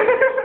Ha, ha, ha.